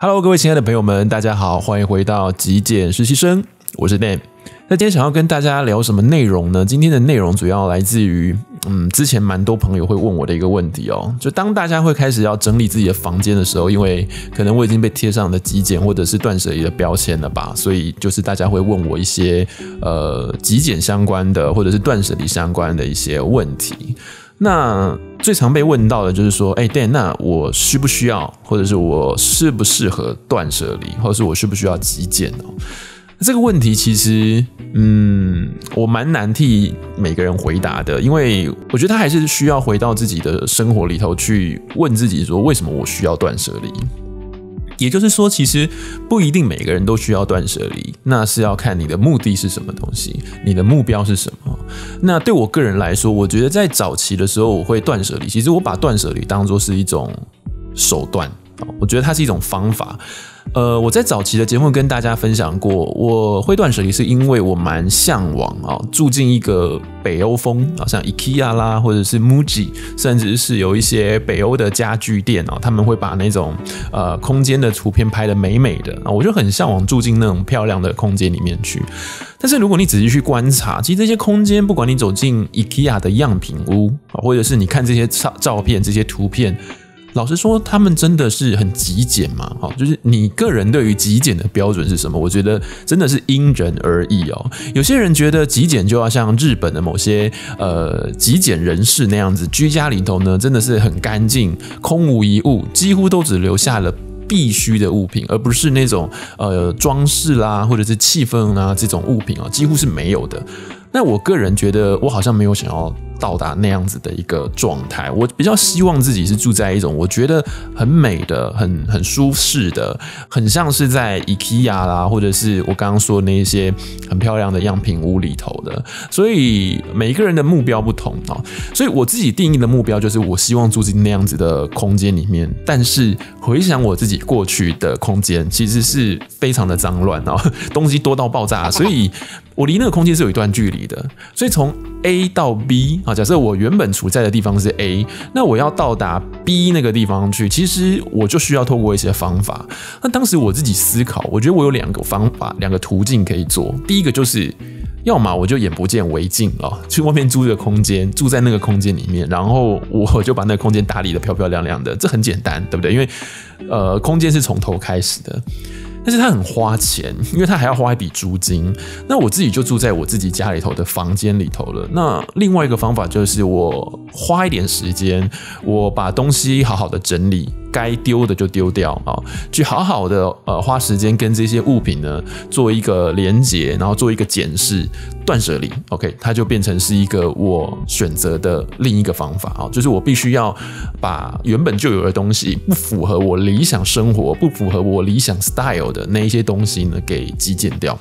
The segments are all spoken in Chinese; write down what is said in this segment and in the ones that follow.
Hello，各位亲爱的朋友们，大家好，欢迎回到极简实习生，我是 Dan。那今天想要跟大家聊什么内容呢？今天的内容主要来自于，嗯，之前蛮多朋友会问我的一个问题哦，就当大家会开始要整理自己的房间的时候，因为可能我已经被贴上了极简或者是断舍离的标签了吧，所以就是大家会问我一些呃极简相关的或者是断舍离相关的一些问题。那最常被问到的就是说，哎，Dan，那我需不需要，或者是我适不适合断舍离，或者是我需不需要极简哦？这个问题其实，嗯，我蛮难替每个人回答的，因为我觉得他还是需要回到自己的生活里头去问自己说，为什么我需要断舍离？也就是说，其实不一定每个人都需要断舍离，那是要看你的目的是什么东西，你的目标是什么。那对我个人来说，我觉得在早期的时候，我会断舍离。其实我把断舍离当做是一种手段，我觉得它是一种方法。呃，我在早期的节目跟大家分享过，我会断舍离是因为我蛮向往啊，住进一个北欧风，好像 IKEA 啦，或者是 MUJI，甚至是有一些北欧的家具店哦，他们会把那种呃空间的图片拍的美美的啊，我就很向往住进那种漂亮的空间里面去。但是如果你仔细去观察，其实这些空间，不管你走进 IKEA 的样品屋啊，或者是你看这些照照片、这些图片。老实说，他们真的是很极简吗？好，就是你个人对于极简的标准是什么？我觉得真的是因人而异哦。有些人觉得极简就要像日本的某些呃极简人士那样子，居家里头呢真的是很干净，空无一物，几乎都只留下了必须的物品，而不是那种呃装饰啦或者是气氛啊这种物品啊，几乎是没有的。那我个人觉得，我好像没有想要。到达那样子的一个状态，我比较希望自己是住在一种我觉得很美的、很很舒适的，很像是在 IKEA 啦，或者是我刚刚说那些很漂亮的样品屋里头的。所以每一个人的目标不同啊，所以我自己定义的目标就是我希望住进那样子的空间里面。但是回想我自己过去的空间，其实是非常的脏乱哦，东西多到爆炸，所以我离那个空间是有一段距离的。所以从 A 到 B 啊，假设我原本处在的地方是 A，那我要到达 B 那个地方去，其实我就需要透过一些方法。那当时我自己思考，我觉得我有两个方法，两个途径可以做。第一个就是，要么我就眼不见为净了，去外面租一个空间，住在那个空间里面，然后我就把那个空间打理的漂漂亮亮的，这很简单，对不对？因为呃，空间是从头开始的。但是它很花钱，因为它还要花一笔租金。那我自己就住在我自己家里头的房间里头了。那另外一个方法就是我花一点时间，我把东西好好的整理。该丢的就丢掉啊，去好好的呃花时间跟这些物品呢做一个连接，然后做一个检视，断舍离。OK，它就变成是一个我选择的另一个方法啊，就是我必须要把原本就有的东西不符合我理想生活、不符合我理想 style 的那一些东西呢给极简掉，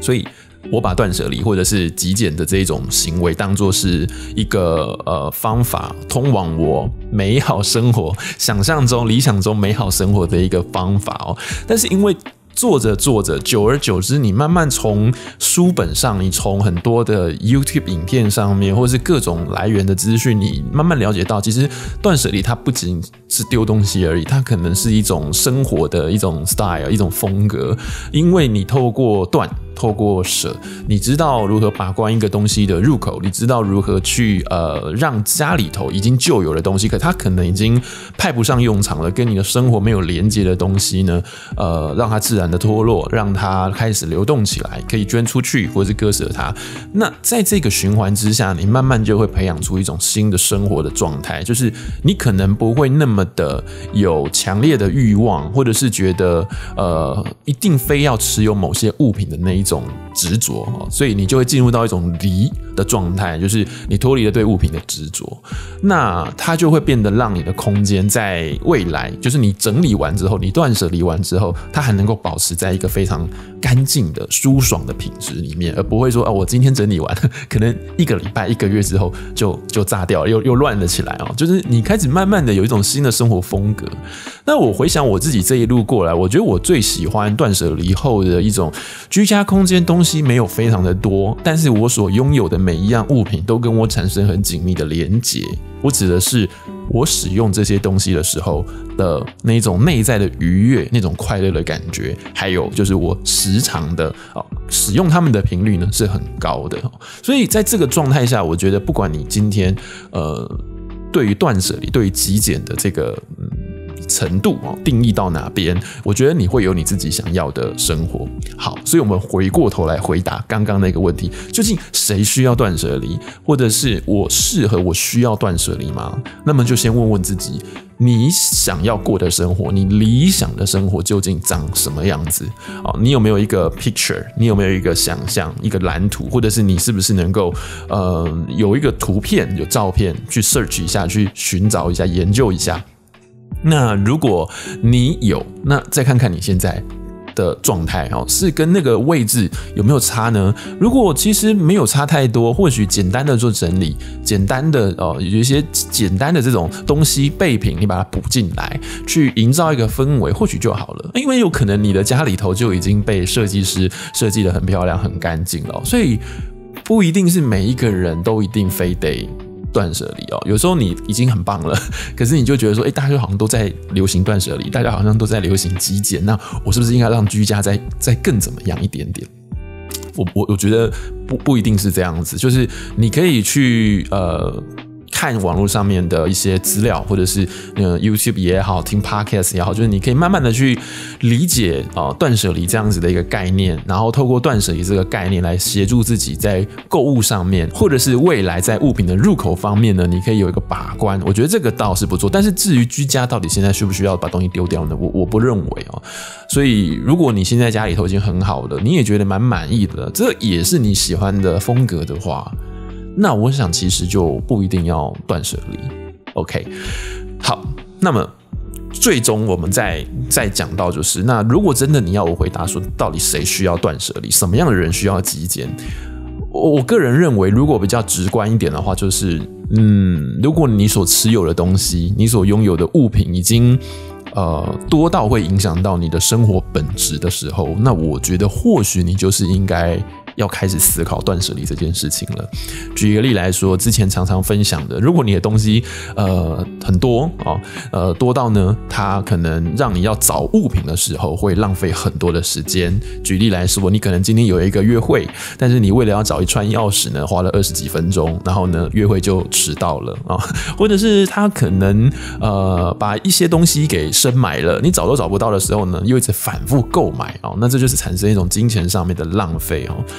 所以。我把断舍离或者是极简的这一种行为当做是一个呃方法，通往我美好生活、想象中、理想中美好生活的一个方法哦。但是因为做着做着，久而久之，你慢慢从书本上，你从很多的 YouTube 影片上面，或是各种来源的资讯，你慢慢了解到，其实断舍离它不仅是丢东西而已，它可能是一种生活的一种 style，一种风格，因为你透过断。透过舍，你知道如何把关一个东西的入口，你知道如何去呃让家里头已经旧有的东西，可它可能已经派不上用场了，跟你的生活没有连接的东西呢，呃，让它自然的脱落，让它开始流动起来，可以捐出去或是割舍它。那在这个循环之下，你慢慢就会培养出一种新的生活的状态，就是你可能不会那么的有强烈的欲望，或者是觉得呃一定非要持有某些物品的那一。一种执着所以你就会进入到一种离的状态，就是你脱离了对物品的执着，那它就会变得让你的空间在未来，就是你整理完之后，你断舍离完之后，它还能够保持在一个非常干净的、舒爽的品质里面，而不会说哦，我今天整理完，可能一个礼拜、一个月之后就就炸掉，又又乱了起来哦。就是你开始慢慢的有一种新的生活风格。那我回想我自己这一路过来，我觉得我最喜欢断舍离后的一种居家。空间东西没有非常的多，但是我所拥有的每一样物品都跟我产生很紧密的连结。我指的是我使用这些东西的时候的那种内在的愉悦、那种快乐的感觉，还有就是我时常的啊使用它们的频率呢是很高的。所以在这个状态下，我觉得不管你今天呃对于断舍离、对于极简的这个。程度哦，定义到哪边？我觉得你会有你自己想要的生活。好，所以我们回过头来回答刚刚那个问题：究竟谁需要断舍离，或者是我适合、我需要断舍离吗？那么就先问问自己，你想要过的生活，你理想的生活究竟长什么样子？哦，你有没有一个 picture？你有没有一个想象、一个蓝图？或者是你是不是能够呃有一个图片、有照片去 search 一下，去寻找一下、研究一下？那如果你有，那再看看你现在的状态哦，是跟那个位置有没有差呢？如果其实没有差太多，或许简单的做整理，简单的哦，有一些简单的这种东西备品，你把它补进来，去营造一个氛围，或许就好了。因为有可能你的家里头就已经被设计师设计的很漂亮、很干净了，所以不一定是每一个人都一定非得。断舍离哦，有时候你已经很棒了，可是你就觉得说，哎，大家好像都在流行断舍离，大家好像都在流行极简，那我是不是应该让居家再再更怎么样一点点？我我我觉得不不一定是这样子，就是你可以去呃。看网络上面的一些资料，或者是呃 YouTube 也好，听 Podcast 也好，就是你可以慢慢的去理解啊断舍离这样子的一个概念，然后透过断舍离这个概念来协助自己在购物上面，或者是未来在物品的入口方面呢，你可以有一个把关。我觉得这个倒是不错，但是至于居家到底现在需不需要把东西丢掉呢？我我不认为哦。所以如果你现在家里头已经很好了，你也觉得蛮满意的，这也是你喜欢的风格的话。那我想，其实就不一定要断舍离。OK，好，那么最终我们再再讲到，就是那如果真的你要我回答说，到底谁需要断舍离，什么样的人需要极简？我我个人认为，如果比较直观一点的话，就是嗯，如果你所持有的东西，你所拥有的物品已经呃多到会影响到你的生活本质的时候，那我觉得或许你就是应该。要开始思考断舍离这件事情了。举一个例来说，之前常常分享的，如果你的东西呃很多哦，呃多到呢，它可能让你要找物品的时候会浪费很多的时间。举例来说，你可能今天有一个约会，但是你为了要找一串钥匙呢，花了二十几分钟，然后呢约会就迟到了啊，或者是他可能呃把一些东西给深买了，你找都找不到的时候呢，又一直反复购买哦，那这就是产生一种金钱上面的浪费哦。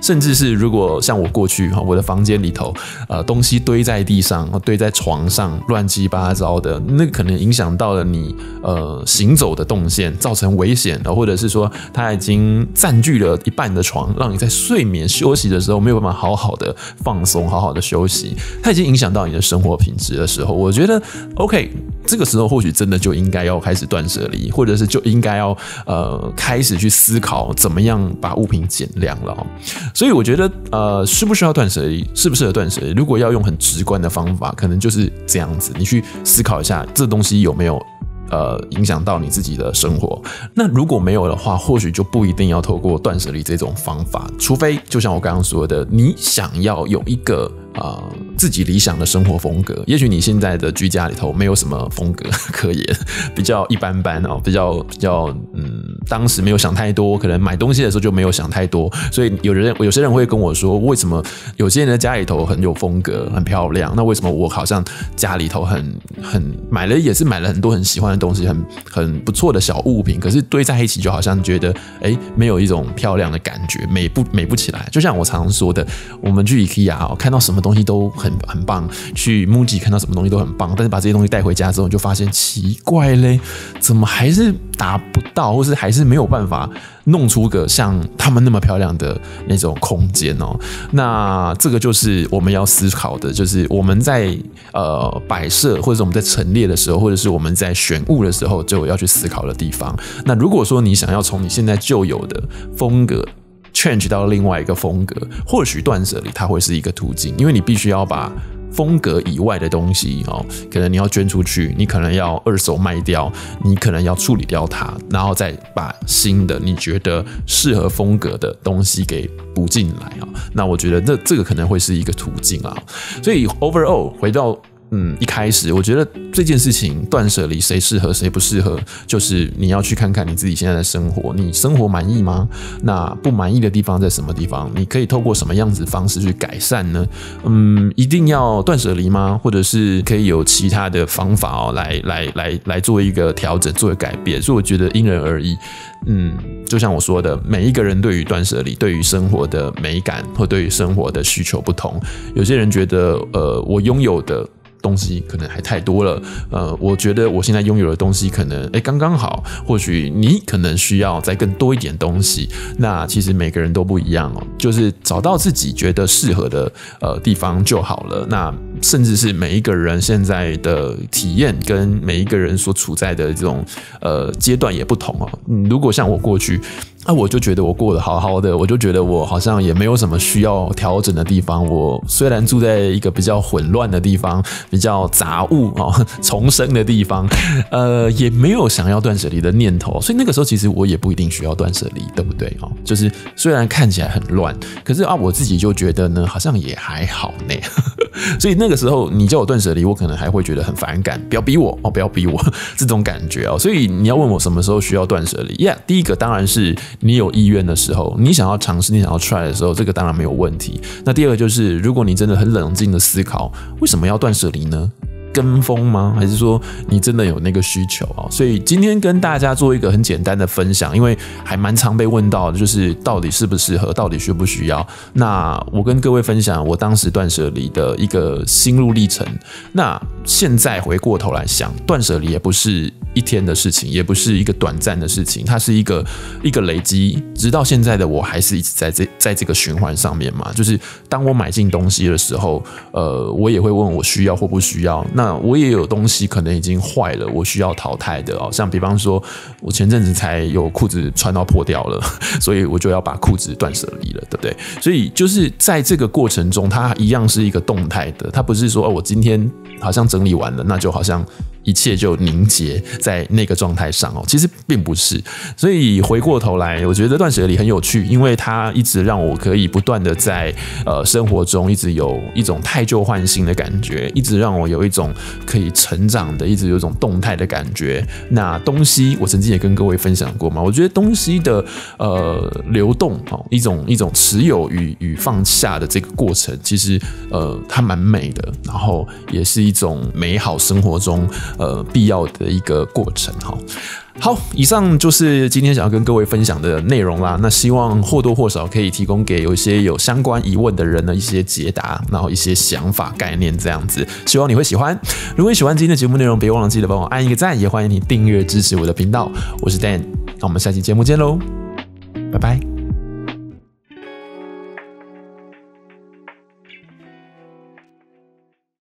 甚至是如果像我过去哈，我的房间里头，呃，东西堆在地上，堆在床上，乱七八糟的，那可能影响到了你呃行走的动线，造成危险，或者是说它已经占据了一半的床，让你在睡眠休息的时候没有办法好好的放松，好好的休息，它已经影响到你的生活品质的时候，我觉得 OK，这个时候或许真的就应该要开始断舍离，或者是就应该要呃开始去思考怎么样把物品减量了。所以我觉得，呃，需不需要断舍离，适不适合断舍离？如果要用很直观的方法，可能就是这样子，你去思考一下，这东西有没有，呃，影响到你自己的生活。那如果没有的话，或许就不一定要透过断舍离这种方法，除非就像我刚刚说的，你想要有一个。啊，自己理想的生活风格，也许你现在的居家里头没有什么风格可言，比较一般般哦，比较比较嗯，当时没有想太多，可能买东西的时候就没有想太多，所以有人有些人会跟我说，为什么有些人的家里头很有风格，很漂亮，那为什么我好像家里头很很买了也是买了很多很喜欢的东西，很很不错的小物品，可是堆在一起就好像觉得哎，没有一种漂亮的感觉，美不美不起来。就像我常说的，我们去 IKEA 哦，看到什么。东西都很很棒，去 MUJI 看到什么东西都很棒，但是把这些东西带回家之后，你就发现奇怪嘞，怎么还是达不到，或是还是没有办法弄出个像他们那么漂亮的那种空间哦？那这个就是我们要思考的，就是我们在呃摆设，或者我们在陈列的时候，或者是我们在选物的时候，就要去思考的地方。那如果说你想要从你现在就有的风格，change 到另外一个风格，或许断舍离它会是一个途径，因为你必须要把风格以外的东西哦，可能你要捐出去，你可能要二手卖掉，你可能要处理掉它，然后再把新的你觉得适合风格的东西给补进来啊。那我觉得这这个可能会是一个途径啊。所以 overall 回到。嗯，一开始我觉得这件事情断舍离，谁适合谁不适合，就是你要去看看你自己现在的生活，你生活满意吗？那不满意的地方在什么地方？你可以透过什么样子方式去改善呢？嗯，一定要断舍离吗？或者是可以有其他的方法哦，来来来来做一个调整，做改变？所以我觉得因人而异。嗯，就像我说的，每一个人对于断舍离、对于生活的美感或对于生活的需求不同，有些人觉得，呃，我拥有的。东西可能还太多了，呃，我觉得我现在拥有的东西可能哎刚刚好，或许你可能需要再更多一点东西。那其实每个人都不一样哦，就是找到自己觉得适合的呃地方就好了。那甚至是每一个人现在的体验跟每一个人所处在的这种呃阶段也不同哦。如果像我过去。那我就觉得我过得好好的，我就觉得我好像也没有什么需要调整的地方。我虽然住在一个比较混乱的地方，比较杂物啊丛生的地方，呃，也没有想要断舍离的念头。所以那个时候其实我也不一定需要断舍离，对不对？哦，就是虽然看起来很乱，可是啊，我自己就觉得呢，好像也还好呢。所以那个时候你叫我断舍离，我可能还会觉得很反感，不要逼我哦，不要逼我 这种感觉哦。所以你要问我什么时候需要断舍离？Yeah，第一个当然是。你有意愿的时候，你想要尝试，你想要 try 的时候，这个当然没有问题。那第二个就是，如果你真的很冷静的思考，为什么要断舍离呢？跟风吗？还是说你真的有那个需求啊？所以今天跟大家做一个很简单的分享，因为还蛮常被问到的，就是到底适不适合，到底需不需要？那我跟各位分享我当时断舍离的一个心路历程。那现在回过头来想，断舍离也不是一天的事情，也不是一个短暂的事情，它是一个一个累积，直到现在的我还是一直在这在这个循环上面嘛。就是当我买进东西的时候，呃，我也会问我需要或不需要。那我也有东西可能已经坏了，我需要淘汰的哦。像比方说，我前阵子才有裤子穿到破掉了，所以我就要把裤子断舍离了，对不对？所以就是在这个过程中，它一样是一个动态的，它不是说哦，我今天好像整理完了，那就好像。一切就凝结在那个状态上哦，其实并不是。所以回过头来，我觉得断舍离很有趣，因为它一直让我可以不断的在呃生活中一直有一种太旧换新的感觉，一直让我有一种可以成长的，一直有一种动态的感觉。那东西我曾经也跟各位分享过嘛，我觉得东西的呃流动哦，一种一种持有与与放下的这个过程，其实呃它蛮美的，然后也是一种美好生活中。呃，必要的一个过程哈。好，以上就是今天想要跟各位分享的内容啦。那希望或多或少可以提供给有一些有相关疑问的人的一些解答，然后一些想法概念这样子。希望你会喜欢。如果你喜欢今天的节目内容，别忘了记得帮我按一个赞，也欢迎你订阅支持我的频道。我是 Dan，那我们下期节目见喽，拜拜。